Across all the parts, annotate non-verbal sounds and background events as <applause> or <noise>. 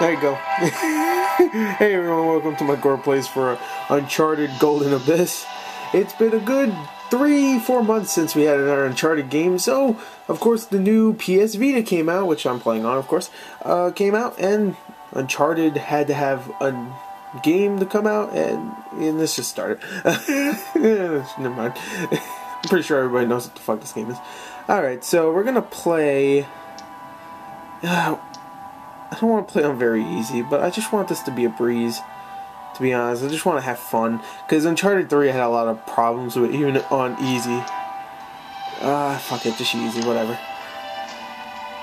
There you go. <laughs> hey everyone, welcome to my Gor Plays for Uncharted Golden Abyss. It's been a good three, four months since we had another Uncharted game, so of course the new PS Vita came out, which I'm playing on, of course, uh, came out, and Uncharted had to have a game to come out, and, and this just started. <laughs> Never mind. I'm <laughs> pretty sure everybody knows what the fuck this game is. Alright, so we're gonna play. Uh, <sighs> I don't want to play on very easy, but I just want this to be a breeze. To be honest, I just want to have fun. Because Uncharted 3 I had a lot of problems with even on easy. Ah, uh, fuck it, just easy, whatever.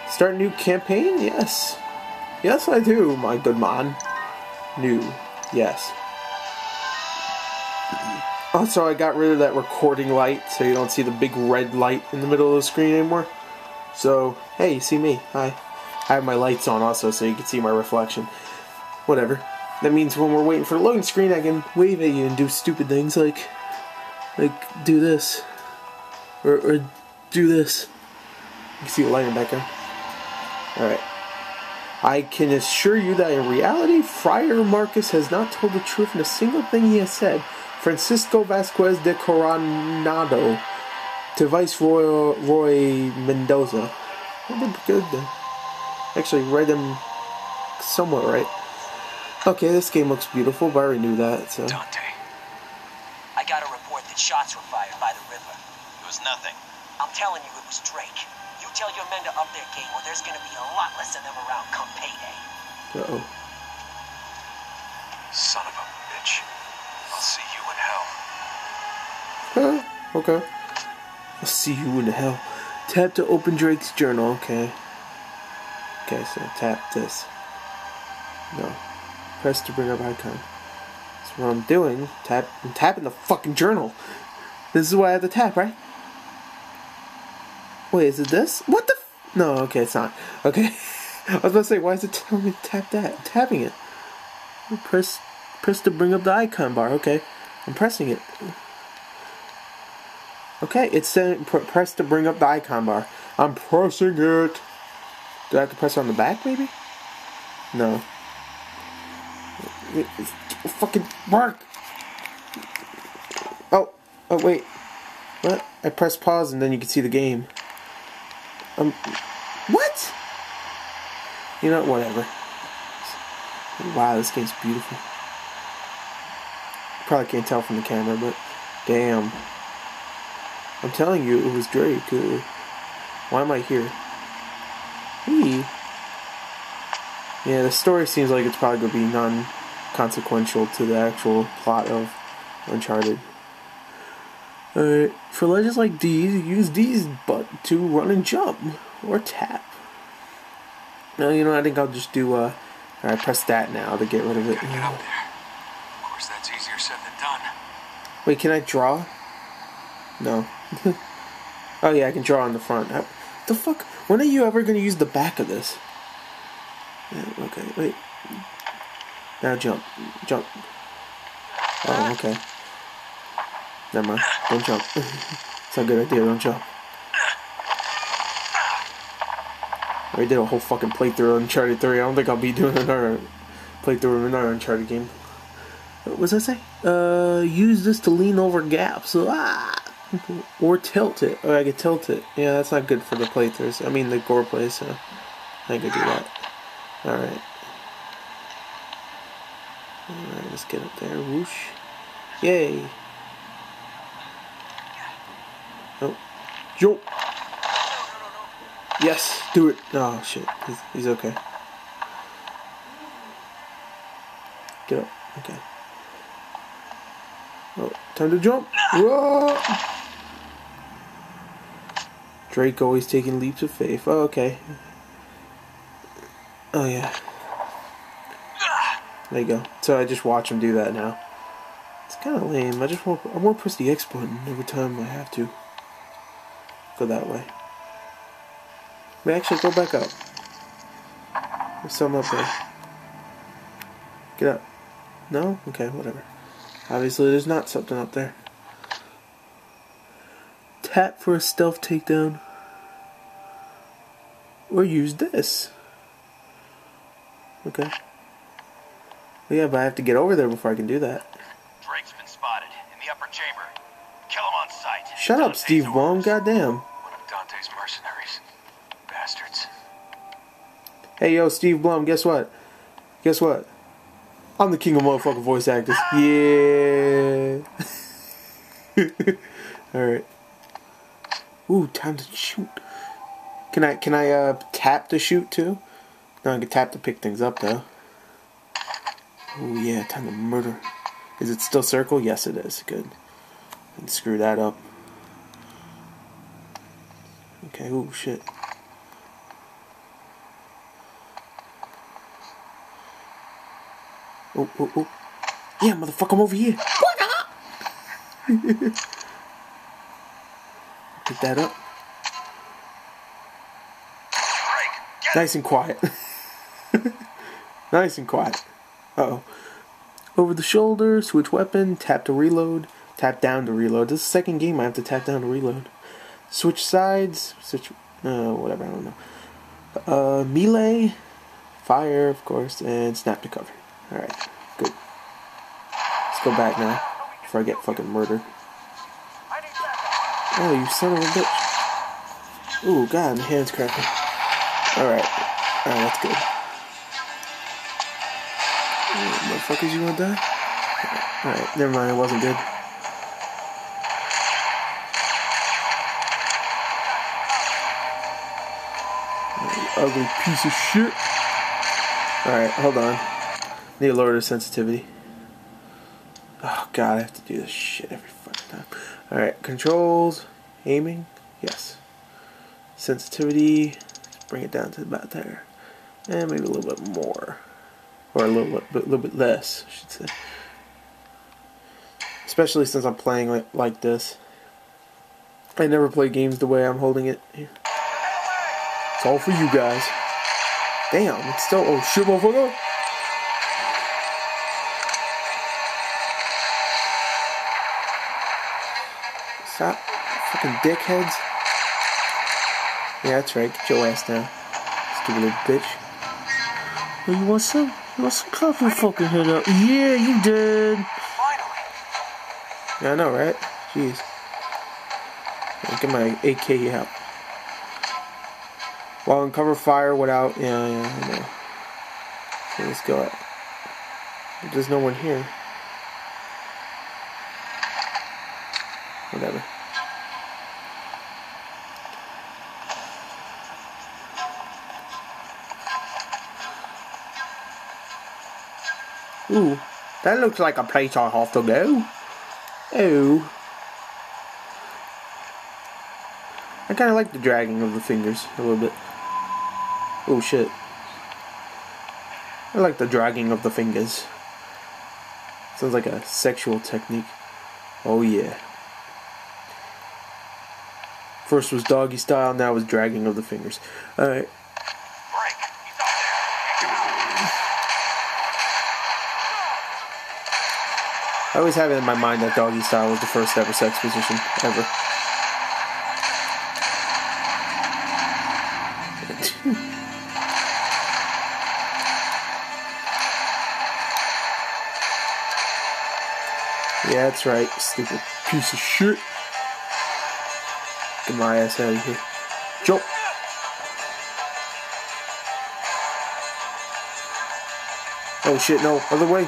Start new campaign? Yes. Yes, I do, my good man. New. Yes. Also, I got rid of that recording light, so you don't see the big red light in the middle of the screen anymore. So, hey, you see me. Hi. I have my lights on also so you can see my reflection. Whatever. That means when we're waiting for the loading screen, I can wave at you and do stupid things like, like do this, or, or do this. You can see the light in the background. All right. I can assure you that in reality, Friar Marcos has not told the truth in a single thing he has said. Francisco Vasquez de Coronado to Viceroy Roy Mendoza. Did good. Actually, read them somewhat right. Okay, this game looks beautiful, but I already knew that, so. Dante. I got a report that shots were fired by the river. It was nothing. I'm telling you, it was Drake. You tell your men to up their game, or there's gonna be a lot less of them around come payday. Uh oh. Son of a bitch. I'll see you in hell. Huh? Okay. I'll see you in hell. Tap to open Drake's journal, okay. Okay, so tap this. No. Press to bring up icon. That's what I'm doing. Tap I'm tapping the fucking journal. This is why I have to tap, right? Wait, is it this? What the No, okay, it's not. Okay. <laughs> I was about to say, why is it telling me to tap that? I'm tapping it. Press press to bring up the icon bar. Okay. I'm pressing it. Okay, it's saying press to bring up the icon bar. I'm pressing it. Do I have to press on the back, maybe? No. Fucking work! Oh, oh wait. What? I press pause and then you can see the game. Um, what? You know, whatever. Wow, this game's beautiful. Probably can't tell from the camera, but damn. I'm telling you, it was Drake. Why am I here? He. Yeah, the story seems like it's probably going to be non-consequential to the actual plot of Uncharted. Alright, for legends like these, use these but to run and jump, or tap. No, you know, I think I'll just do, uh, alright, press that now to get rid of it. Get up there. Of course, that's easier said than done. Wait, can I draw? No. <laughs> oh yeah, I can draw on the front. The fuck? When are you ever gonna use the back of this? Yeah, okay, wait. Now jump. Jump. Oh, okay. Never mind. Don't jump. <laughs> it's not a good idea, don't jump. I did a whole fucking playthrough on Uncharted 3. I don't think I'll be doing another playthrough of another Uncharted game. What was I say? Uh, use this to lean over gaps. Ah! or tilt it. Oh, I could tilt it. Yeah, that's not good for the playthroughs. I mean, the Gor plays, so I could do that. Alright. Alright, let's get up there. Whoosh. Yay. Oh. Jump. Yes, do it. Oh, shit. He's, he's okay. Get up. Okay. Oh, time to jump. Whoa! Drake always taking leaps of faith. Oh, okay. Oh, yeah. There you go. So I just watch him do that now. It's kind of lame. I just want I want to press the X button every time I have to. Go that way. Wait, actually, go back up. There's something up there. Get up. No? Okay, whatever. Obviously, there's not something up there. Tap for a stealth takedown. Or use this. Okay. Yeah, but I have to get over there before I can do that. Drake's been spotted in the upper chamber. Kill him on sight. Shut up, Steve Blum. Goddamn. One of Dante's mercenaries. Bastards. Hey, yo, Steve Blum, guess what? Guess what? I'm the king of motherfucking voice actors. <laughs> Yeah. <laughs> Alright. Ooh, time to shoot. Can I can I uh tap to shoot too? No, I can tap to pick things up though. Ooh yeah, time to murder. Is it still circle? Yes it is. Good. And screw that up. Okay, oh shit. Oh, oh, oh. Yeah, motherfucker, I'm over here. <laughs> Pick that up. Nice and quiet. <laughs> nice and quiet. Oh. Over the shoulder, switch weapon, tap to reload, tap down to reload. This is the second game I have to tap down to reload. Switch sides, switch, uh, whatever, I don't know. Uh, melee, fire, of course, and snap to cover. Alright, good. Let's go back now, before I get fucking murdered. Oh, you son of a bitch. Ooh, god, my hand's cracking. Alright. Alright, that's good. Motherfuckers, you wanna die? Alright, never mind, it wasn't good. Ugly piece of shit. Alright, hold on. Need to lower the sensitivity. Oh god, I have to do this shit every fucking time. Alright, controls, aiming, yes. Sensitivity, bring it down to about there. And maybe a little bit more. Or a little bit, little bit less, I should say. Especially since I'm playing like, like this. I never play games the way I'm holding it. It's all for you guys. Damn, it's still. Oh shit, motherfucker! Stop. Fucking dickheads. Yeah, that's right. Get your ass down. Stupid little bitch. Oh, you want some? You want some coffee? Fucking head up. Yeah, you did. Finally. Yeah, I know, right? Jeez. Get my AK out. While in cover fire without. Yeah, yeah, I know. Let's go. There's no one here. That looks like a place I have to go. Oh. I kind of like the dragging of the fingers a little bit. Oh shit. I like the dragging of the fingers. Sounds like a sexual technique. Oh yeah. First was doggy style, now was dragging of the fingers. Alright. I always have it in my mind that doggy style was the first ever sex position ever. <laughs> yeah, that's right, stupid piece of shit. Get my ass out of here. Jump. Oh shit, no, other way.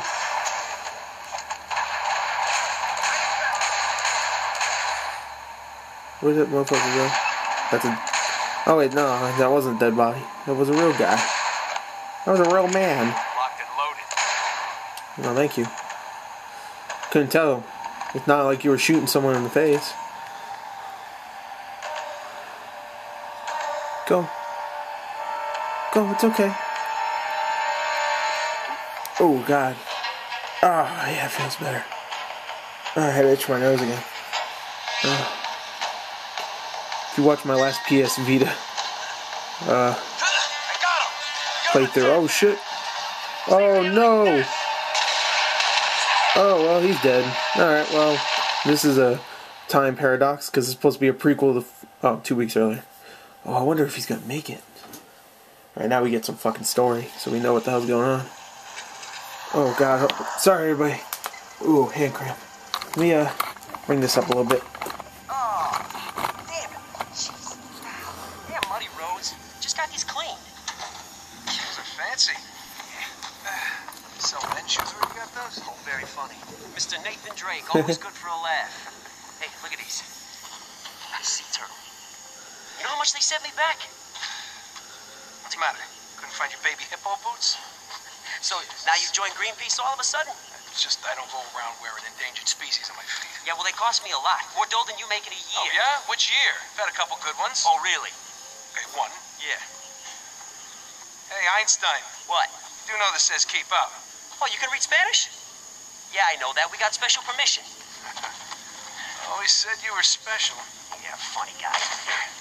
Where's that motherfucker go? That's a. Oh wait, no, that wasn't a dead body. That was a real guy. That was a real man. Locked and loaded. No, thank you. Couldn't tell. It's not like you were shooting someone in the face. Go. Go, it's okay. Oh, God. Ah, yeah, it feels better. Oh, I had to itch my nose again. If you watch my last PS Vita uh, playthrough, oh shit. Oh no! Oh, well, he's dead. Alright, well, this is a time paradox because it's supposed to be a prequel to. Oh, two weeks earlier. Oh, I wonder if he's gonna make it. Alright, now we get some fucking story so we know what the hell's going on. Oh god, sorry everybody. Ooh, hand cramp. Let me uh bring this up a little bit. Oh, damn it. Jeez. Damn muddy roads. Just got these cleaned. Those are fancy. Sell men's shoes where you got those? Oh, very funny. Mr. Nathan Drake, always good for a laugh. Hey, look at these. Sea turtle. You know how much they sent me back? What's the matter? Couldn't find your baby hippo boots? <laughs> So now you've joined Greenpeace all of a sudden? It's just I don't go around wearing endangered species on my feet. Yeah, well, they cost me a lot. More dough than you make in a year. Oh, yeah? Which year? I've had a couple good ones. Oh, really? Okay, one. Yeah. Hey, Einstein. What? Do you do know this says keep up. Oh, you can read Spanish? Yeah, I know that. We got special permission. <laughs> Always said you were special. Yeah, funny guy.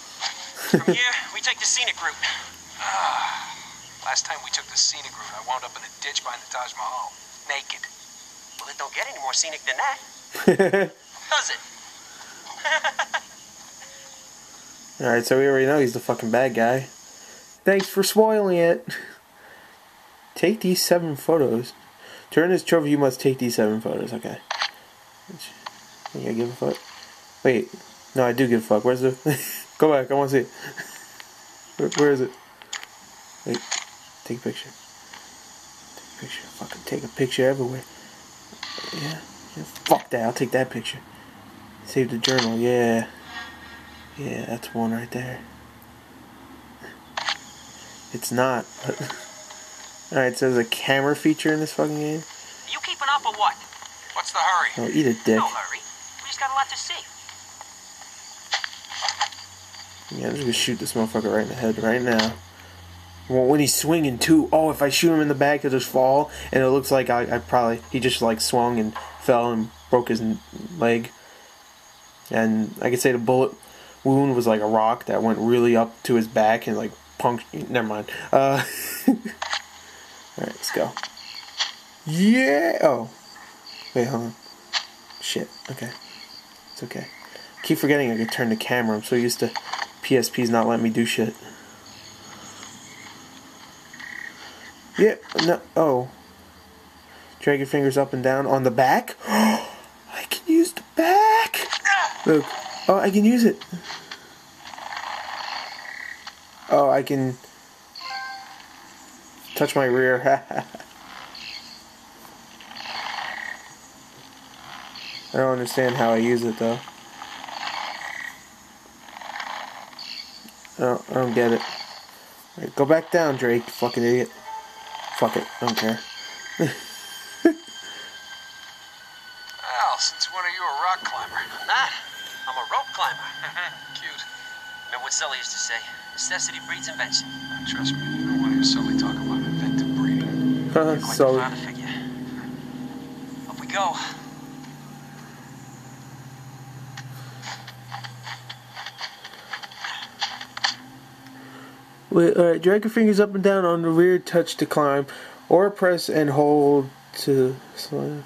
From here, we take the scenic route. <sighs> Last time we took the scenic route, I wound up in a ditch behind the Taj Mahal. Naked. Well, it don't get any more scenic than that, <laughs> does it? <laughs> Alright, so we already know he's the fucking bad guy. Thanks for spoiling it. Take these seven photos. Turn this trophy, you must take these seven photos. Okay. Yeah, give a fuck. Wait. No, I do give a fuck. Where's the. <laughs> Go back, I want to see. Where, where is it? Wait. Take a picture. Take a picture. Fucking take a picture everywhere. Yeah. yeah. Fuck that. I'll take that picture. Save the journal. Yeah. Yeah, that's one right there. It's not. <laughs> Alright, so there's a camera feature in this fucking game. Are you keeping up or what? What's the hurry? Oh, eat a dick. No hurry. We just got a lot to see. Yeah, I'm just gonna shoot this motherfucker right in the head right now. Well, when he's swinging too. Oh, if I shoot him in the back, he'll just fall, and it looks like I, I probably he just like swung and fell and broke his leg. And I could say the bullet wound was like a rock that went really up to his back and like punctured. Never mind. Uh, <laughs> all right, let's go. Yeah. Oh, wait, hold on. Shit. Okay, it's okay. keep forgetting I could turn the camera. I'm so used to PSP's not letting me do shit. Yep. no. Oh. Drag your fingers up and down on the back. <gasps> I can use the back. Look. Oh, I can use it. Oh, I can touch my rear. <laughs> I don't understand how I use it though. I don't, I don't get it. Alright, go back down, Drake, fucking idiot. Fuck it, I don't care. <laughs> Al, since when are you a rock climber? I'm not. I'm a rope climber. <laughs> Cute. Remember what Sully used to say? Necessity breeds invention. Trust me, you don't want to hear Sully talk about inventive breeding. Uh-huh, Quite so, the father figure. Up we go. wait, alright, uh, drag your fingers up and down on the rear touch to climb, or press and hold to slide.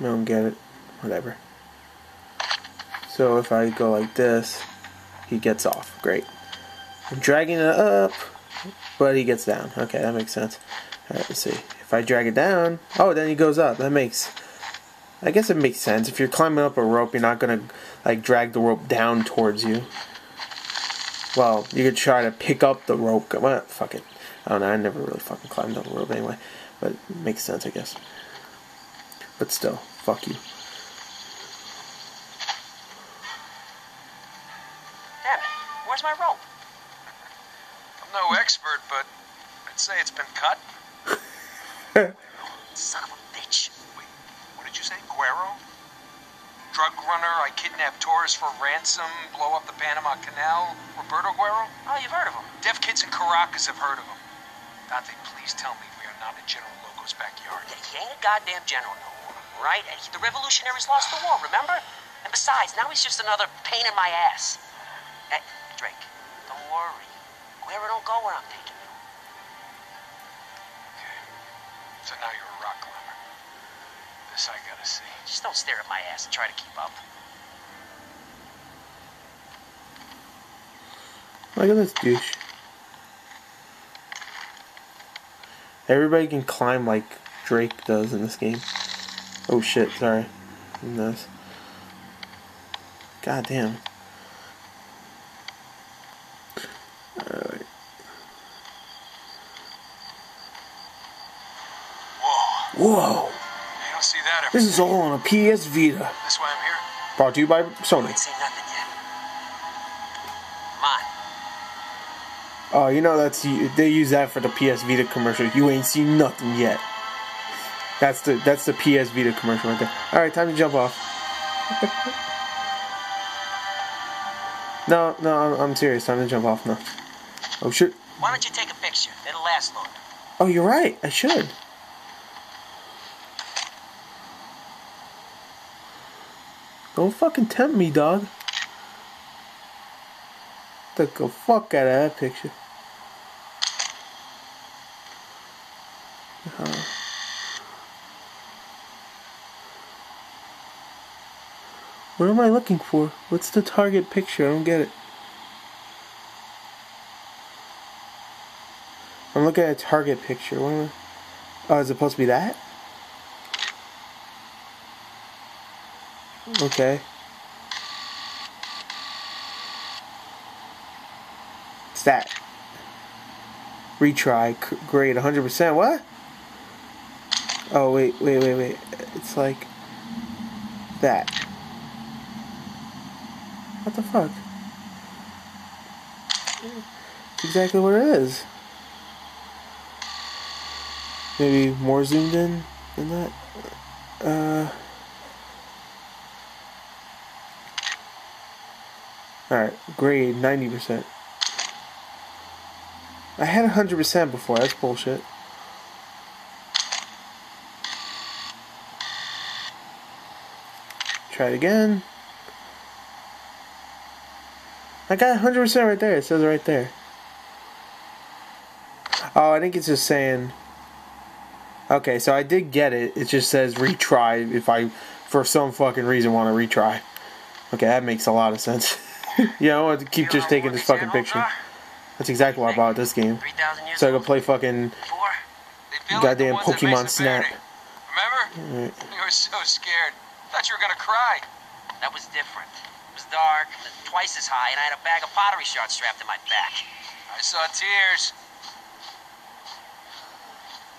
I don't get it. Whatever. So if I go like this, he gets off. Great. I'm dragging it up, but he gets down. Okay, that makes sense. Alright, let's see. If I drag it down, oh, then he goes up. That makes. I guess it makes sense. If you're climbing up a rope, you're not gonna like drag the rope down towards you. Well, you could try to pick up the rope. Well, fuck it. I don't know. I never really fucking climbed up a rope anyway, but it makes sense, I guess. But still, fuck you. Damn it. Where's my rope? I'm no expert, but I'd say it's been cut. Kidnap tourists for ransom, blow up the Panama Canal. Roberto Guerro? Oh, you've heard of him. Deaf kids in Caracas have heard of him. Dante, please tell me we are not in General Loco's backyard. Yeah, he ain't a goddamn general no more, right? And he- The revolutionaries lost the war, remember? And besides, now he's just another pain in my ass. Hey, Drake, don't worry. Guerro don't go where I'm taking you. Okay. So now you're a rock climber. This I gotta see. Just don't stare at my ass and try to keep up. Look at this douche. Everybody can climb like Drake does in this game. Oh shit, sorry. This. God damn. Alright. Whoa. Whoa! You don't see that This is all on a PS Vita. This why I'm here? Brought to you by Sony. Oh, you know that's they use that for the PS Vita commercial. You ain't seen nothing yet. That's the that's the PS Vita commercial right there. All right, time to jump off. <laughs> no, no, I'm, I'm serious. Time to jump off now. Oh shit. Why don't you take a picture? It'll last longer. Oh, you're right. I should. Don't fucking tempt me, dog. Took the fuck out of that picture. What am I looking for? What's the target picture? I don't get it. I'm looking at a target picture. What am I? Oh, is it supposed to be that? Okay. It's that. Retry. Great. 100%. What? Oh, wait, wait, wait, wait. It's like that. What the fuck? Exactly what it is. Maybe more zoomed in than that. Uh. Alright, grade 90%. I had 100% before, that's bullshit. Try it again. I got 100% right there, it says right there. Oh, I think it's just saying. Okay, so I did get it. It just says retry if I, for some fucking reason, want to retry. Okay, that makes a lot of sense. <laughs> yeah, I want to keep just taking this fucking picture. That's exactly why I bought this game. 3,000 years So I can play fucking. Four? They feel Goddamn like the ones at Pokemon Snap. Remember? <laughs> You were so scared. Thought you were gonna cry. That was different. It was dark, twice as high, and I had a bag of pottery shards strapped to my back. I saw tears.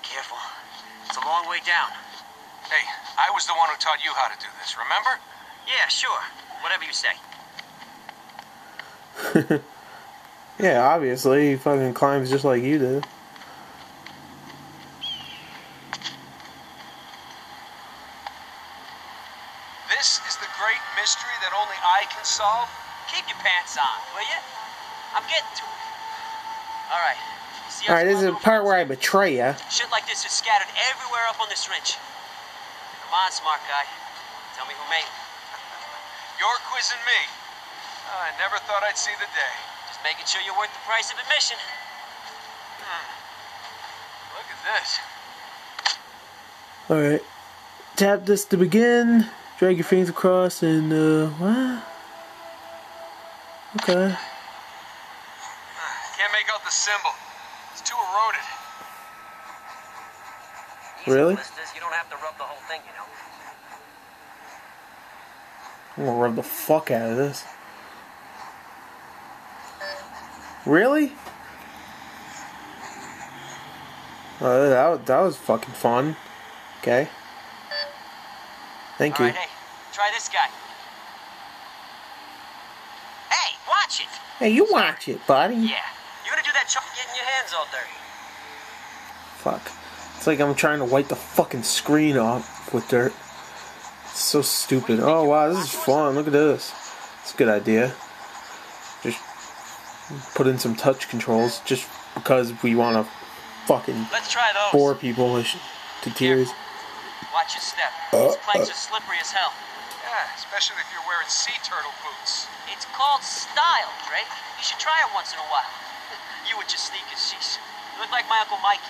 Careful. It's a long way down. Hey, I was the one who taught you how to do this, remember? Yeah, sure. Whatever you say. <laughs> Yeah, obviously, he fucking climbs just like you do. This is the great mystery that only I can solve. Keep your pants on, will you? I'm getting to it. All right. See All right, this is small the part where I betray ya. Shit like this is scattered everywhere up on this ridge. Come on, smart guy. Tell me who made it. <laughs> You're quizzing me. I never thought I'd see the day. Just making sure you're worth the price of admission. Hmm. Look at this. Alright. Tap this to begin. Drag your fingers across and, uh, what? Okay. Can't make out the symbol. It's too eroded. Easy, Really? Blisters. You don't have to rub the whole thing, you know. I'm gonna rub the fuck out of this. Really? Oh, that, that was fucking fun. Okay. Thank All you. right, hey, try this guy. Hey, watch it. Hey, you watch it, buddy. Yeah, you're gonna do that chuck getting your hands all dirty. Fuck. It's like I'm trying to wipe the fucking screen off with dirt. It's so stupid. Oh wow, this is fun. Look at this. It's a good idea. Just put in some touch controls just because we want to fucking Let's try those. bore people to tears. Watch your step. Uh, These planks uh. are slippery as hell. Yeah, especially if you're wearing sea turtle boots. It's called style, Drake. You should try it once in a while. <laughs> You with your sneakers, sheesh. You look like my Uncle Mikey.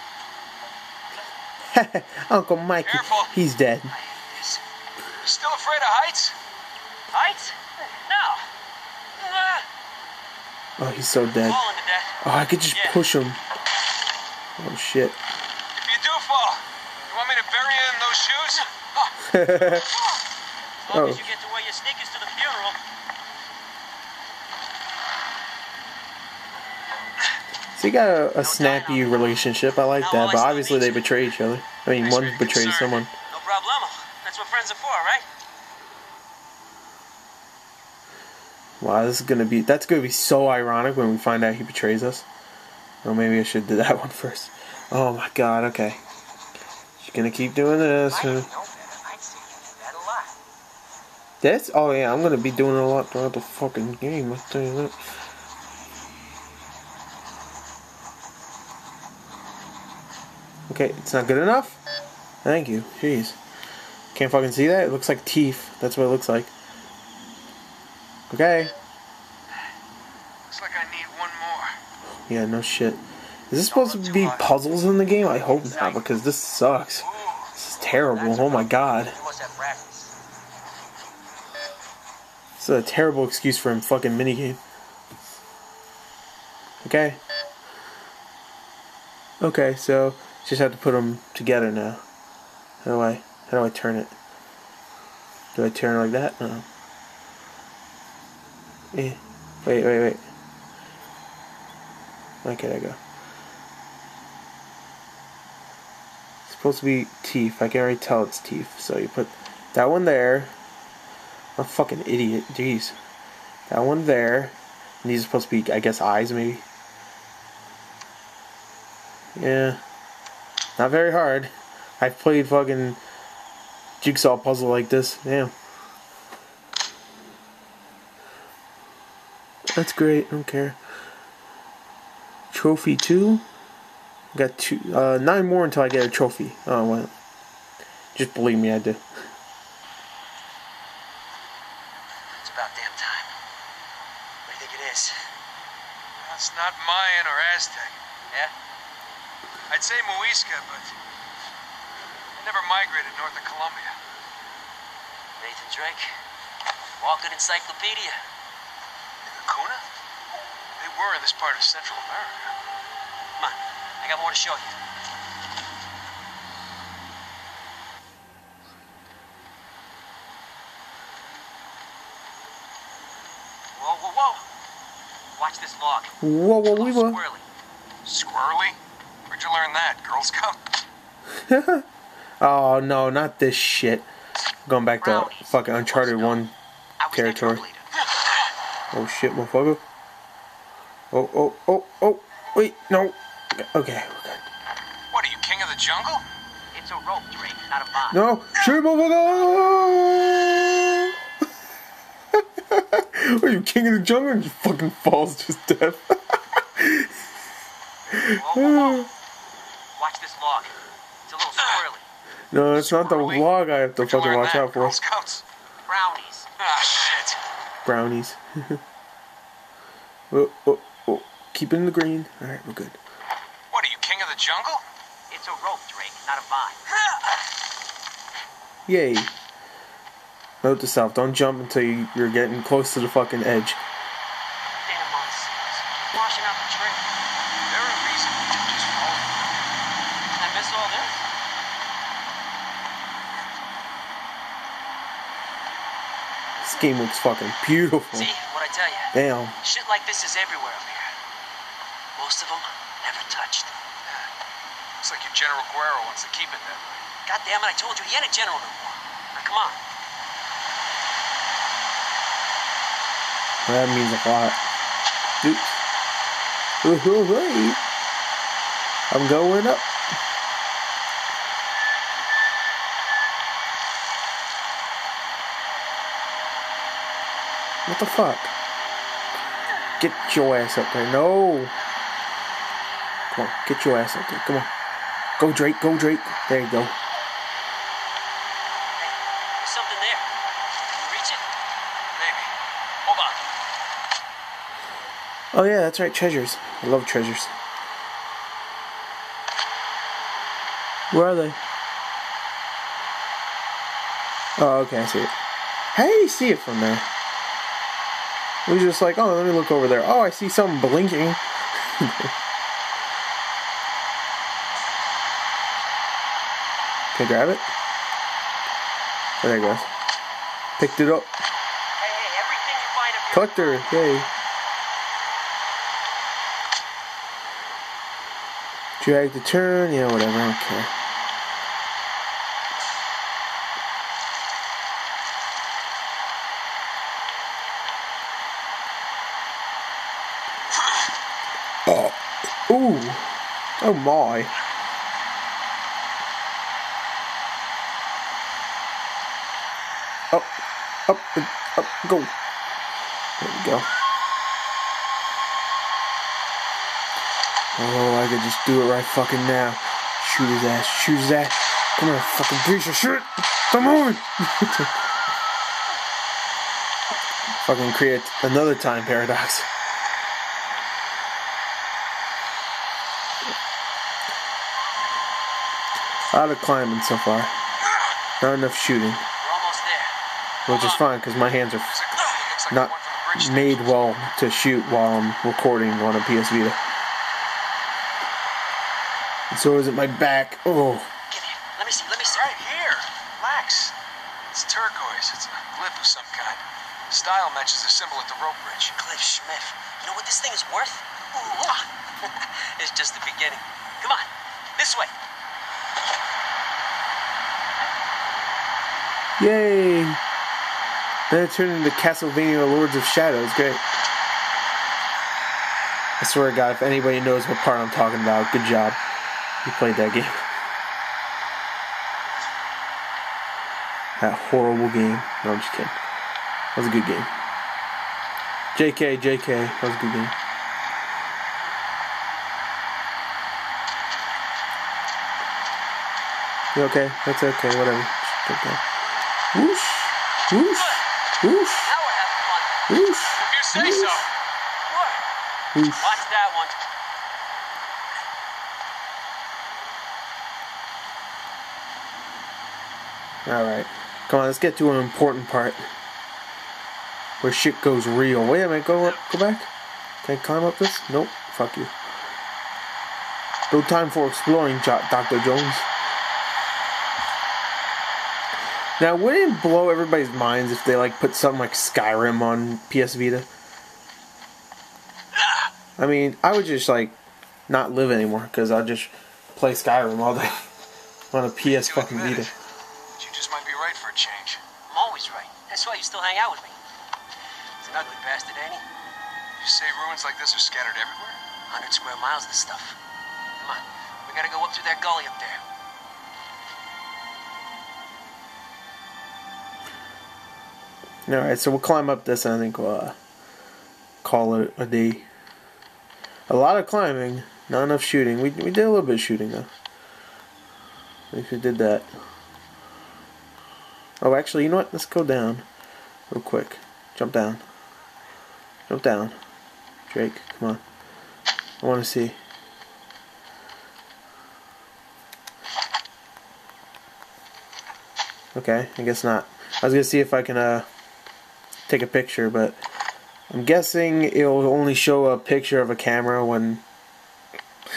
<laughs> Uncle Mikey, Careful. he's dead. I hate this. You still afraid of heights? Heights? No. Oh, he's so dead. falling to death. Oh, I could just Yeah. push him. Oh shit. If you do fall, you want me to bury you in those shoes? <laughs> Oh, Oh. you get to wear your sneakers to the funeral. So you got a, a snappy relationship. I like Now, that, but obviously they betray each other. I mean, Thanks one betrays someone. No problemo. That's what friends are for, right? Wow, this is gonna be that's gonna be so ironic when we find out he betrays us. Or maybe I should do that <laughs> one first. Oh my god, okay. She's gonna keep doing this. Huh? didn't know that. I'd say you do that a lot. This? Oh yeah, I'm gonna be doing a lot throughout the fucking game, I'll tell you that. Okay, it's not good enough? Thank you. Jeez. Can't fucking see that? It looks like teeth. That's what it looks like. Okay. looks like I need one more. Yeah, no shit. Is this supposed to be puzzles in the game? I hope not, because this sucks. This is terrible. Oh my god. Is a terrible excuse for a fucking minigame. Okay. Okay, so just have to put them together now. How do I how do I turn it? Do I turn it like that? No. Eh. Wait, wait, wait. Okay, there you go. It's supposed to be teeth. I can already tell it's teeth. So you put that one there. I'm a fucking idiot. Jeez. That one there. And these are supposed to be, I guess, eyes maybe. Yeah. Not very hard. I've played fucking jigsaw puzzle like this. Damn. That's great. I don't care. Trophy two. Got two, uh, nine more until I get a trophy. Oh well. Just believe me, I do. It's about damn time. What do you think it is? that's not Mayan or Aztec. Yeah? I'd say Muisca, but I never migrated north of Colombia. Nathan Drake. Walking encyclopedia. The Kuna? They were in this part of Central America. Come on. I got more to show you. Whoa, whoa, whoa. Watch this log. Whoa, whoa, It's a we were. squirrely. Squirrely? Where'd you learn that? Girl Scout? <laughs> Oh no, not this shit. Going back to fucking Uncharted 1 I was their territory. Oh shit, motherfucker. Oh, oh, oh, oh. Wait, no. Okay, we're good. What, are you king of the jungle? It's a rope, Drake, not a bomb. No, shoot, motherfucker! <laughs> Are you king of the jungle? And just fucking falls to his death. Whoa, whoa, whoa. Watch this log. It's a little squirrely. no, it's not the Squirrely? vlog I have to Where'd fucking watch that? out for. Girl Scouts? Brownies. <laughs> Oh, oh, oh. Keep it in the green. Alright, we're good. What, are you king of the jungle? It's a rope, Drake, not a vine. Yay. Note to self, don't jump until you, you're getting close to the fucking edge. Damn monsoons. Washing out the tree. There a reason you should just follow me. I miss all this? This game looks fucking beautiful. See, what I tell you? Damn. Shit like this is everywhere up here. Most of them never touched. Looks like your General Guerro wants to keep it that way. God damn it, I told you he ain't a general no more. Now come on. That means a lot. Oops. Woo-hoo-hoo. I'm going up. What the fuck? Get your ass up there. No. Come on, get your ass up there. Come on. Go, Drake. Go, Drake. There you go. Something there. Can you reach it? Maybe. Hold on. Oh yeah, that's right. Treasures. I love treasures. Where are they? Oh, okay, I see it. How do you see it from there? Was just like, oh, let me look over there. Oh, I see something blinking. <laughs> Can I grab it? There it goes. Picked it up. Collector, yay. Drag the turn, yeah, whatever, I don't care. Oh, ooh, oh my. Up, up, up, go. There we go. Oh, I could just do it right fucking now. Shoot his ass, shoot his ass. Come on, fucking piece of shit. Come on. <laughs> fucking create another time paradox. A lot of climbing so far. Not enough shooting, We're almost there. which is fine because my hands are Looks like, looks like not the one from the bridge made well to shoot while I'm recording on a PS Vita. And so is it my back. Oh, Get. Let me see. Let me see. Right here. Relax. It's turquoise. It's a glyph of some kind. Style matches the symbol at the rope bridge. Cliff Smith. You know what this thing is worth? Ooh, <laughs> it's just the beginning. Come on. This way. Yay! Then it turned into Castlevania Lords of Shadows. Great. I swear to God, if anybody knows what part I'm talking about, good job. You played that game. That horrible game. No, I'm just kidding. That was a good game. JK, JK. That was a good game. You okay? That's okay, whatever. Whoosh, whoosh, whoosh, Now we're having fun. whoosh. If you say so. What? whoosh. Watch that one. Alright. Come on, let's get to an important part. Where shit goes real. Wait a minute, go up, go back. Can I climb up this? Nope. Fuck you. No time for exploring, Dr. Jones. Now, wouldn't it blow everybody's minds if they like put something like Skyrim on PS Vita? I mean, I would just like not live anymore because I'd just play Skyrim all day <laughs> on a PS fucking Vita. it, You just might be right for a change. I'm always right. That's why you still hang out with me. It's an ugly bastard, ain't he? You say ruins like this are scattered everywhere? 100 square miles of this stuff. Come on. We gotta go up through that gully up there. Alright, so we'll climb up this and I think we'll uh, call it a day. A lot of climbing, not enough shooting. We, we did a little bit of shooting though. If we did that. Oh, actually, you know what? Let's go down real quick. Jump down. Jump down. Drake, come on. I want to see. Okay, I guess not. I was gonna see if I can uh take a picture, but I'm guessing it'll only show a picture of a camera when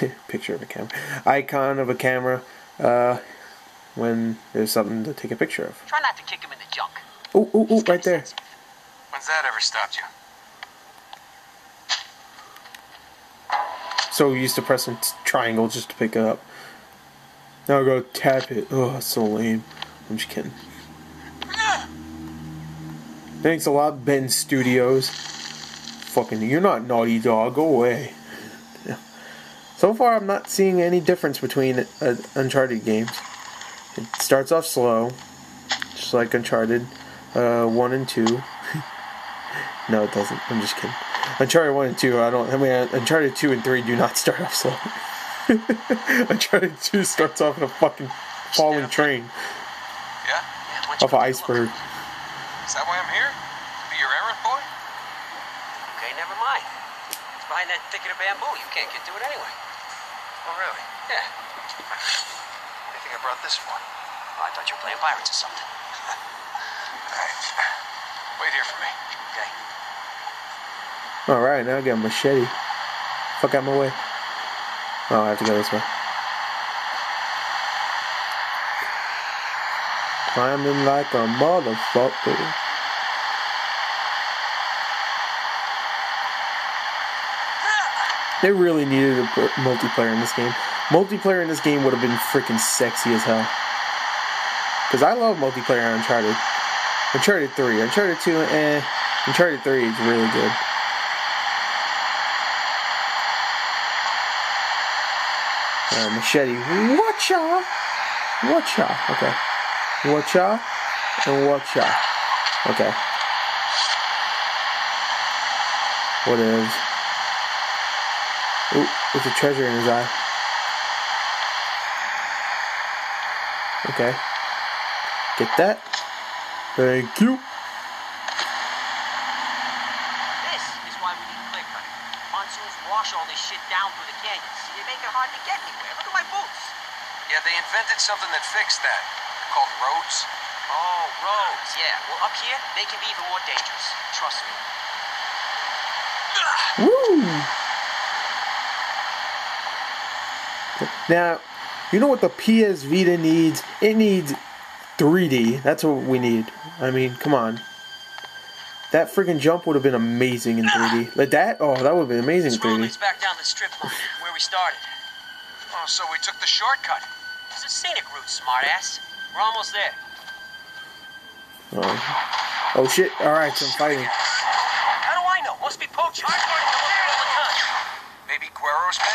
<laughs> picture of a camera icon of a camera uh when there's something to take a picture of. Try not to kick him in the junk. Oh, oh, oh, right there. When's that ever stopped you? So used to pressing triangle just to pick it up. Now I go tap it. Oh, it's so lame. I'm just kidding. Thanks a lot, Bend Studios. Fucking, you're not Naughty Dog. Go away. So far, I'm not seeing any difference between uh, Uncharted games. It starts off slow, just like Uncharted uh, 1 and 2. <laughs> no, it doesn't. I'm just kidding. Uncharted 1 and 2, I don't. I mean, Uncharted 2 and 3 do not <laughs> start off slow. <laughs> Uncharted 2 starts off in a fucking falling train Yeah? Yeah, why don't you off an iceberg. Is that why I'm here? To be your errand boy? look? Okay, never mind. It's behind that thicket of bamboo. You can't get to it anyway. Oh, really? Yeah. I think I brought this for? Oh, I thought you were playing pirates or something. Alright. <laughs> Wait here for me. Okay. Alright, now I got a machete. Fuck out my way. Oh, I have to go this way. Climbing like a motherfucker. They really needed a multiplayer in this game. Multiplayer in this game would have been freaking sexy as hell. Because I love multiplayer on Uncharted. Uncharted 3. Uncharted 2, eh. Uncharted 3 is really good. Uh, machete. Watcha! Watcha. Okay. Watcha and watcha. Okay. What is? Ooh, there's a treasure in his eye. Okay. Get that. Thank you. This is why we need clear cut. Monsoons wash all this shit down through the canyons. They make it hard to get anywhere. Look at my boots. Yeah, they invented something that fixed that. Called roads. Oh, roads. Yeah. Well, up here, they can be even more dangerous. Trust me. Woo! Now, you know what the PS Vita needs? It needs 3D. That's what we need. I mean, come on. That freaking jump would have been amazing in 3D. Like that? Oh, that would have been amazing in 3D. leads back down the strip mine, where we started. Oh, so we took the shortcut. It's a scenic route, smartass. We're almost there. Oh. oh shit! All right, so I'm fighting. How do I know? Must be poachers. I'm starting to look all the time. Maybe Guerro's men?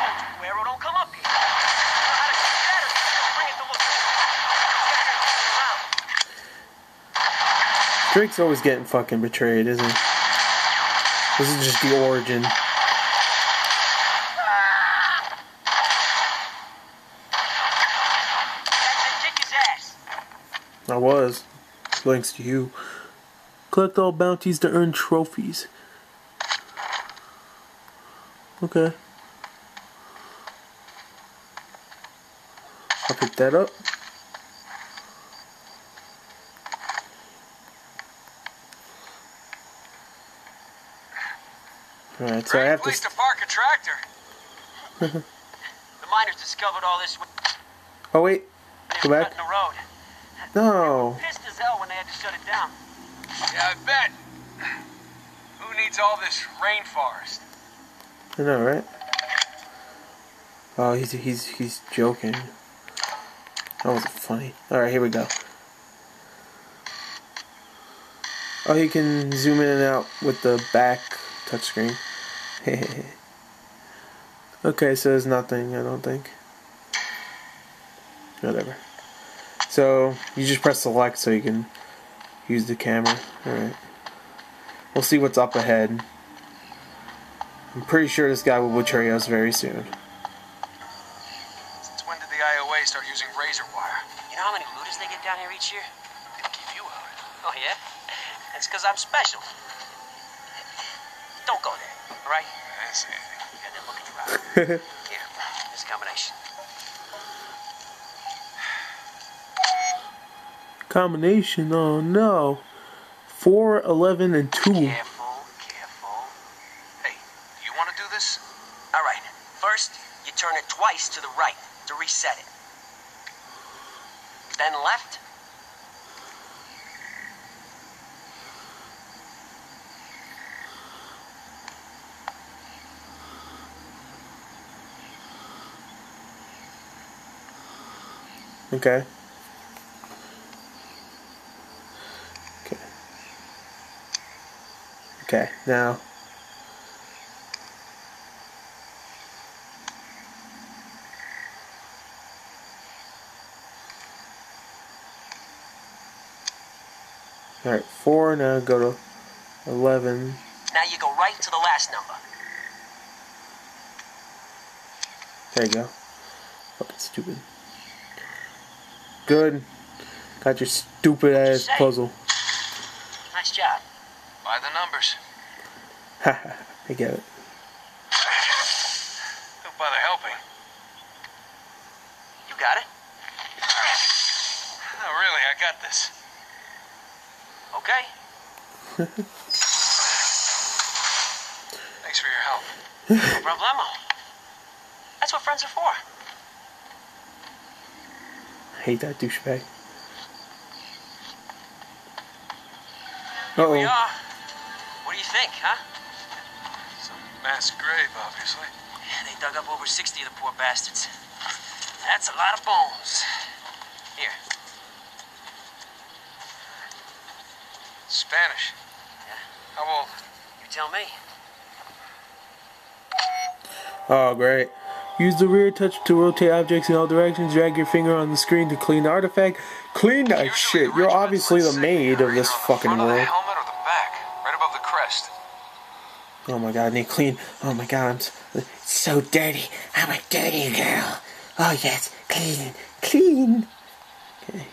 Poach, Guerro, don't come up here. Know how to keep that or just bring it to look good? Get around. Drake's always getting fucking betrayed, isn't he? This is just the origin. I was. Thanks to you. Collect all bounties to earn trophies. Okay. I'll pick that up. Alright, so I Great have place to. to park a tractor. <laughs> The miners discovered all this Oh, wait. they Go back. cutting the road. No. Pissed as hell when they had to shut it down. Yeah, I bet. Who needs all this rainforest? I know, right? Oh, he's he's he's joking. That wasn't funny. All right, here we go. Oh, he can zoom in and out with the back touchscreen. <laughs> okay, so there's nothing. I don't think. Whatever. So you just press select so you can use the camera. All right. We'll see what's up ahead. I'm pretty sure this guy will betray us very soon. Since when did the IOA start using razor wire? You know how many looters they get down here each year? They keep you out. Oh, yeah? That's because I'm special. Right? I didn't say anything. You got that look in your eye. Here, this combination. Combination, oh no. 4, 11, and 2. Careful, careful. Hey, you want to do this? All right. First, you turn it twice to the right to reset it. Then left. Okay. Okay. Okay, now. Alright, 4, now go to 11. Now you go right to the last number. There you go. Fucking stupid. Good. Got your stupid ass say? puzzle. Nice job. By the numbers. Ha! I get it. Don't bother helping. You got it. Oh, really? I got this. Okay. <laughs> Thanks for your help. No problemo. That's what friends are for. I hate that douchebag. Here we Uh-oh. are. What do you think, huh? Some mass grave, obviously. Yeah, They dug up over 60 of the poor bastards. That's a lot of bones. Here. Spanish. Yeah. How old? You tell me. Oh, great. Use the rear touch to rotate objects in all directions. Drag your finger on the screen to clean the artifact. Clean that shit. You're obviously the maid of this either on the fucking world. helmet or the back, right above the crest. Oh my god, I need clean. Oh my god, I'm so dirty. I'm a dirty girl. Oh yes, clean, clean. Okay,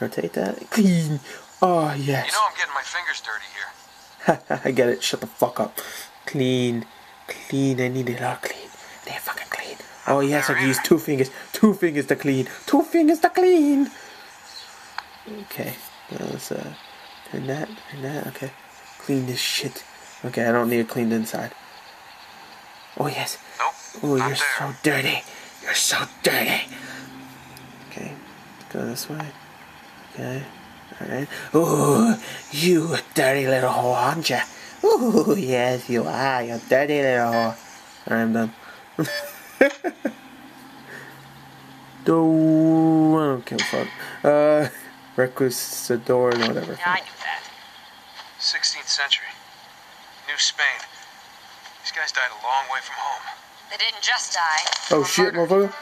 rotate that. Clean. Oh yes. You know I'm getting my fingers dirty here. <laughs> I get it. Shut the fuck up. Clean, clean. I need it all clean. They're fucking clean. Oh yes, I can use two fingers. Two fingers to clean. Two fingers to clean. Okay, now let's uh turn that, turn that. Okay, clean this shit. Okay, I don't need to clean the inside. Oh yes. Nope. Oh, you're so dirty. You're so dirty. Okay, go this way. Okay, alright. Ooh, you dirty little whore, aren't you? Ooh, yes, you are. You dirty little whore. Alright, I'm done. <laughs> <laughs> Do I don't give a fuck. Uh, Requisador, whatever. Yeah, I knew that. 16th century. New Spain. These guys died a long way from home. They didn't just die. Oh shit, murdered. motherfucker.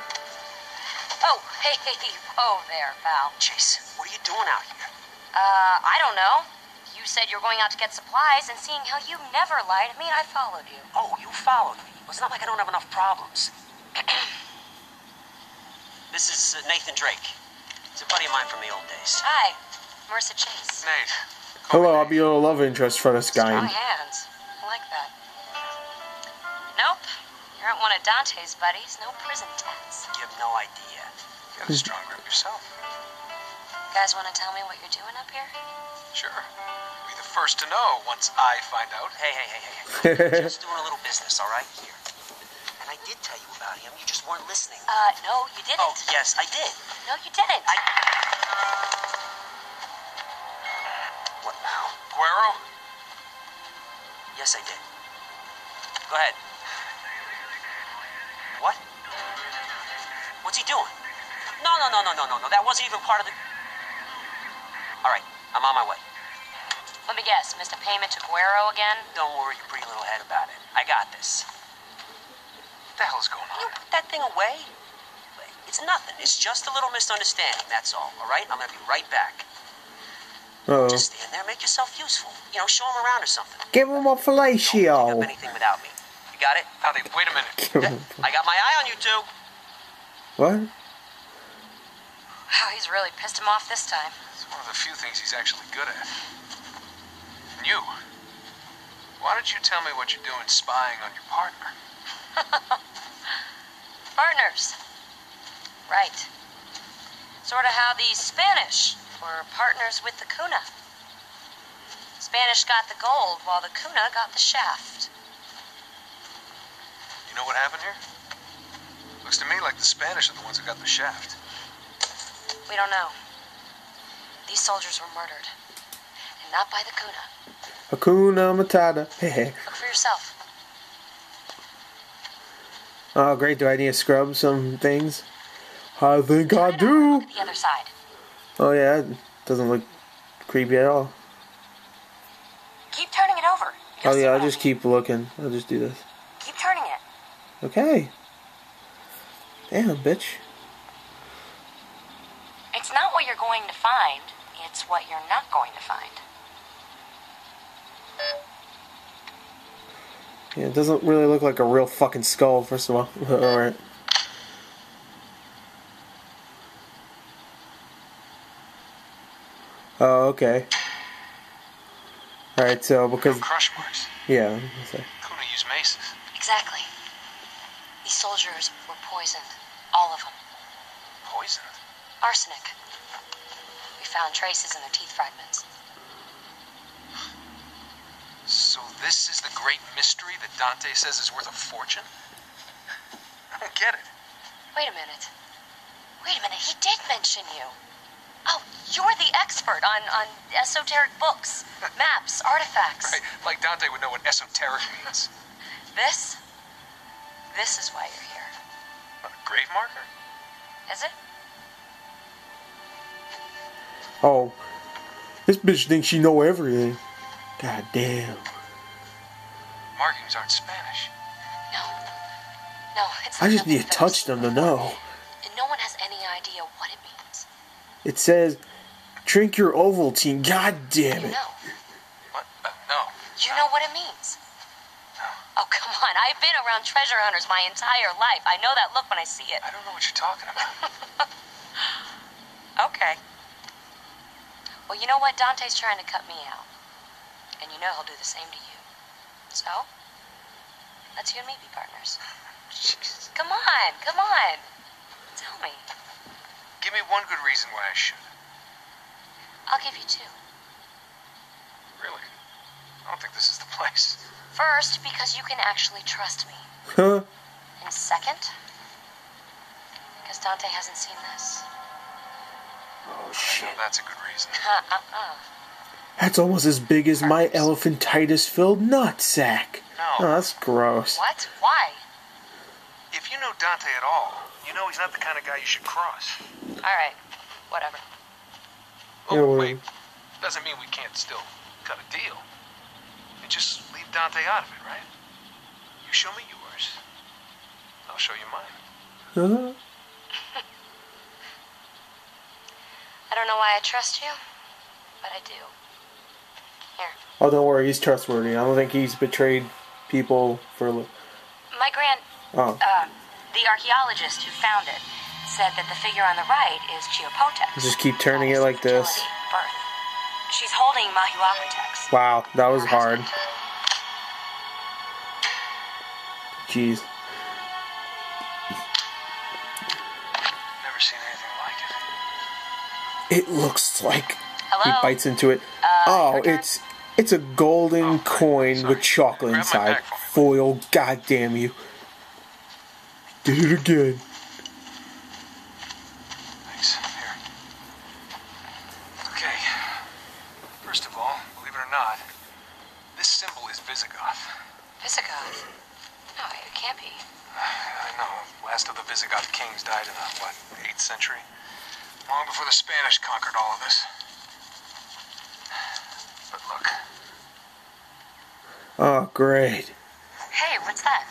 Oh, <laughs> hey, hey, hey, whoa there, pal. Chase, what are you doing out here? Uh, I don't know. You said you were going out to get supplies, and seeing how you never lied to me, I followed you. Oh, you followed me. Well, it's not like I don't have enough problems. This is uh, Nathan Drake. He's a buddy of mine from the old days. Hi, Marisa Chase. Nate. Hello, I'll be your love interest for this Strong guy. hands. I like that. Nope. You aren't one of Dante's buddies. No prison tats. You have no idea. You got a strong grip yourself. You guys want to tell me what you're doing up here? Sure. You'll be the first to know once I find out. Hey, hey, hey, hey, hey. <laughs> Just doing a little business, all right? Here. And I did tell you about him. You just weren't listening. Uh, no, you didn't. Oh, yes, I did. No, you didn't. I. What now? Guerro? Yes, I did. Go ahead. What? What's he doing? No, no, no, no, no, no, no. That wasn't even part of the. All right, I'm on my way. Let me guess, missed a payment to Guerro again? Don't worry your pretty little head about it. I got this. What the hell is going You put that thing away. It's nothing. It's just a little misunderstanding. That's all. All right. I'm gonna be right back. Uh oh. Just stand there, make yourself useful. You know, show him around or something. Give him a Don't pick up anything without me. You got it? Now, they, wait a minute. <laughs> I got my eye on you two. What? Oh, he's really pissed him off this time. It's one of the few things he's actually good at. And you. Why don't you tell me what you're doing spying on your partner? <laughs> Partners. Right. Sort of how the Spanish were partners with the Kuna. Spanish got the gold while the Kuna got the shaft. You know what happened here? Looks to me like the Spanish are the ones who got the shaft. We don't know. These soldiers were murdered. And not by the Kuna. Hakuna Matata. Hehe. <laughs> Look for yourself. Oh, great. Do I need to scrub some things? I think I Turn it over and do. The other side. Oh, yeah. It doesn't look creepy at all. Keep turning it over. You'll Oh, yeah. I'll I just mean. keep looking. I'll just do this. Keep turning it. Okay. Damn, bitch. It's not what you're going to find. It's what you're not going to find. Yeah, it doesn't really look like a real fucking skull, first of all. <laughs> Alright. Oh, okay. Alright, so because... No crush marks. Yeah. Kuna used maces. Exactly. These soldiers were poisoned. All of them. Poisoned? Arsenic. We found traces in their teeth fragments. So this is the great mystery that Dante says is worth a fortune? I don't get it. Wait a minute. Wait a minute, he did mention you. Oh, you're the expert on, on esoteric books, <laughs> maps, artifacts. Right? Like Dante would know what esoteric means. <laughs> This? This is why you're here. A grave marker? Is it? Oh, this bitch thinks she know everything. God damn. Markings aren't Spanish. No. No, it's I just need to touch them to know. And no one has any idea what it means. It says, drink your Ovaltine. God damn You it. know. What? Uh, no. You know what it means. No. Oh, come on. I've been around treasure hunters my entire life. I know that look when I see it. I don't know what you're talking about. <laughs> Okay. Well, you know what? Dante's trying to cut me out. And you know he'll do the same to you. So, let's you and me be partners. Jesus. Come on, come on. Tell me. Give me one good reason why I should. I'll give you two. Really? I don't think this is the place. First, because you can actually trust me. Huh? And second, because Dante hasn't seen this. Oh shit. That's a good reason. Uh-uh-uh. <laughs> That's almost as big as my elephantitis filled nutsack. No. Oh, that's gross. What? Why? If you know Dante at all, you know he's not the kind of guy you should cross. All right. Whatever. Oh, Yeah, well- wait. Doesn't mean we can't still cut a deal. And just leave Dante out of it, right? You show me yours. I'll show you mine. Huh? <laughs> I don't know why I trust you, but I do. Here. Oh, don't worry, he's trustworthy. I don't think he's betrayed people for. li- My grand, Oh, uh, the archaeologist who found it, said that the figure on the right is Geopotex. just keep turning it like this. Fertility, Birth. She's holding Mahuakutex. Wow, that was hard. husband. Jeez. Never seen anything like it. It looks like Hello? he bites into it. oh, it's it's a golden Oh, coin sorry. with chocolate Grab inside. bag for me. Foil, goddamn you! Did it again. Thanks. Here. Okay. First of all, believe it or not, this symbol is Visigoth. Visigoth. No, it can't be. I know. Last of the Visigoth kings died in the, what, 8th century? Long before the Spanish conquered all of this. But look, Oh, great! Hey, what's that?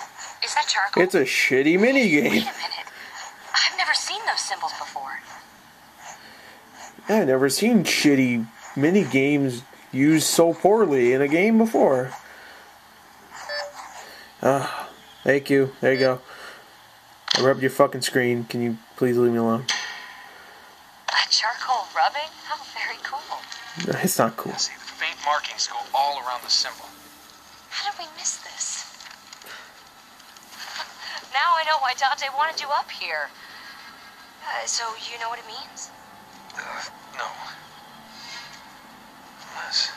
Is that charcoal? It's a shitty mini game. Wait minigame. a minute. I've never seen those symbols before. I've never seen shitty mini games used so poorly in a game before. Ah, thank you. There you go. I rubbed your fucking screen. Can you please leave me alone? A charcoal rubbing? Oh, very cool. It's not cool. see, the faint markings go all around the symbol. How did we miss this? Now I know why Dante wanted you up here. Uh, so you know what it means? Uh, no. Unless.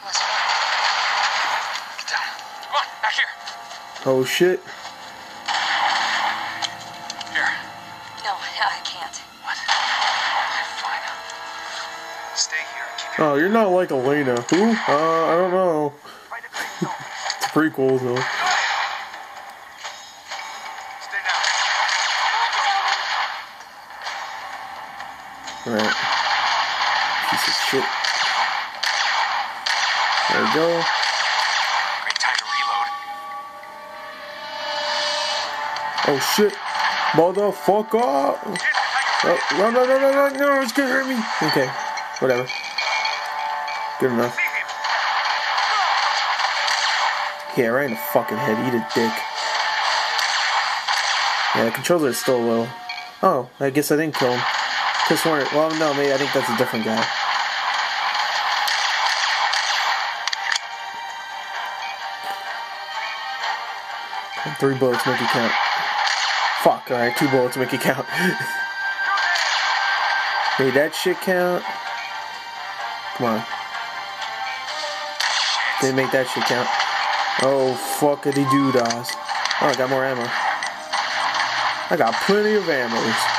Unless what? Get down. Come on, back here. Oh shit. Here. No, I can't. What? Fine. Stay here keep your Oh, you're not like Elena. Who? Uh, I don't know. right at the door. It's pretty cool though. Alright. Piece of shit. There we go. Great time to reload. Oh shit. Motherfucker! Oh, no, no, no, no, no, no, it's gonna hurt me. Okay, whatever. Good enough. Yeah, right in the fucking head. Eat a dick. Yeah, the controller is still low. Oh, I guess I didn't kill him. Chris Warner. Well, no, maybe I think that's a different guy. Three bullets make you count. Fuck, alright, two bullets make you count. <laughs> made that shit count. Come on. Didn't make that shit count. Oh, fuck a doodahs. Oh, I got more ammo. I got plenty of ammo.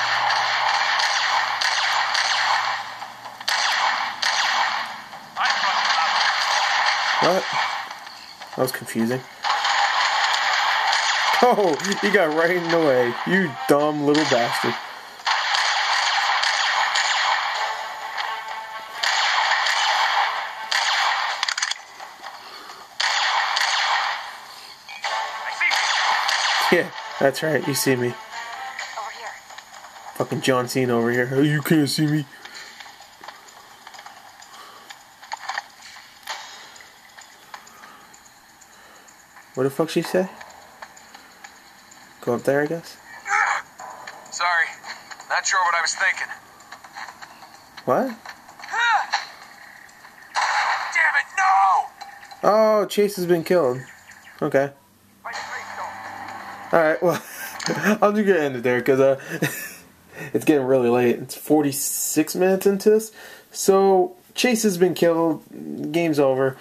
What? That was confusing. <laughs> Oh, you got right in the way. You dumb little bastard. Yeah, that's right. You see me. Over here. Fucking John Cena over here. Oh, you can't see me. What the fuck she say? Go up there, I guess. Sorry. Not sure what I was thinking. What? <sighs> Damn it, no! Oh, Chase has been killed. Okay. Alright, well, <laughs> I'm just gonna end it there because uh, <laughs> it's getting really late. It's 46 minutes into this. So, Chase has been killed. Game's over.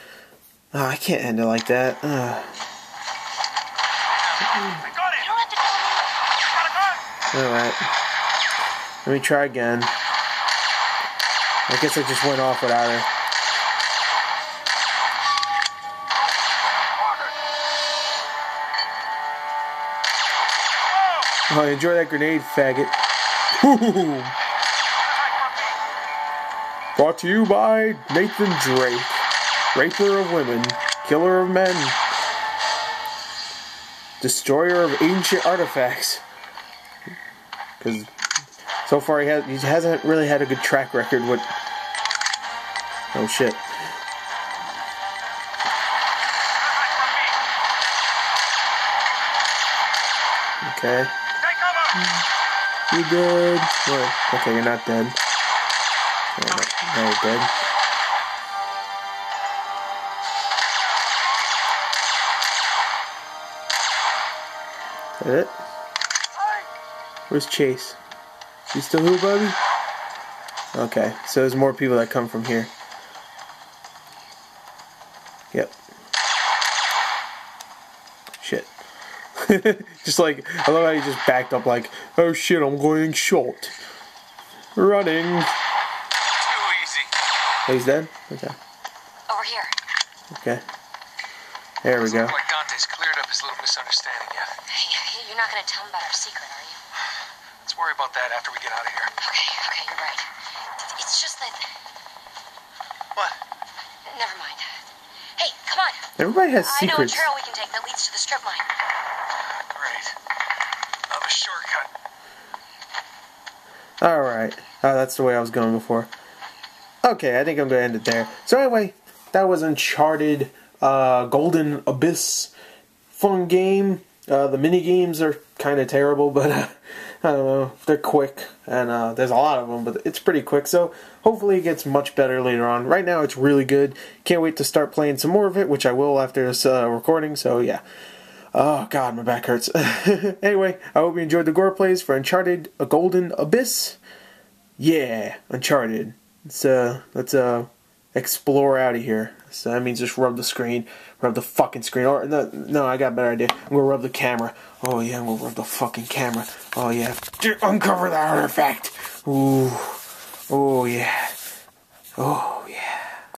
Oh, I can't end it like that. Uh, I got it! You don't have to tell me. Got a gun! Alright. Let me try again. I guess I just went off without her. Oh, enjoy that grenade, faggot. <laughs> Brought to you by Nathan Drake, raper of women, killer of men, destroyer of ancient artifacts. Because so far he has he hasn't really had a good track record with. Oh shit! Okay, you good? What? Okay, you're not dead. No, no, dead. It? Where's Chase? You still here, buddy? Okay, so there's more people that come from here. Yep. Shit. <laughs> just like, I love how you just backed up like, oh shit, I'm going short. Running. Too easy. Oh, he's dead? Okay. Over here. Okay. There we Doesn't go. look like Dante's cleared up his little misunderstanding yet. Hey, You're not gonna tell him about our secret, are you? Let's worry about that after we get out of here. Okay, okay, you're right. It's just that. What? Never mind. Hey, come on. Everybody has secrets. I know a secrets. trail we can take that leads to the strip mine. Great. Another shortcut. Alright. Oh, that's the way I was going before. Okay, I think I'm going to end it there. So, anyway, that was Uncharted uh, Golden Abyss. Fun game. Uh, the mini games are kind of terrible, <laughs> but uh, I don't know. They're quick, and uh, there's a lot of them, but it's pretty quick. So, hopefully, it gets much better later on. Right now, it's really good. Can't wait to start playing some more of it, which I will after this uh, recording. So, yeah. Oh god, my back hurts. <laughs> anyway, I hope you enjoyed the Gor plays for Uncharted: A Golden Abyss. Yeah, Uncharted. Let's uh, let's uh, explore out of here. So that means just rub the screen, rub the fucking screen. Or no, no, I got a better idea. I'm gonna rub the camera. Oh yeah, I'm gonna rub the fucking camera. Oh yeah, uncover the artifact. Ooh, oh yeah. Oh.